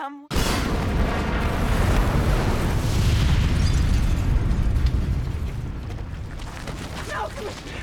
amo. Não!